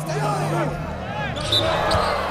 Stay on it!